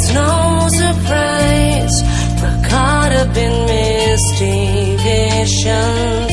It's no surprise, we're caught up in misty visions.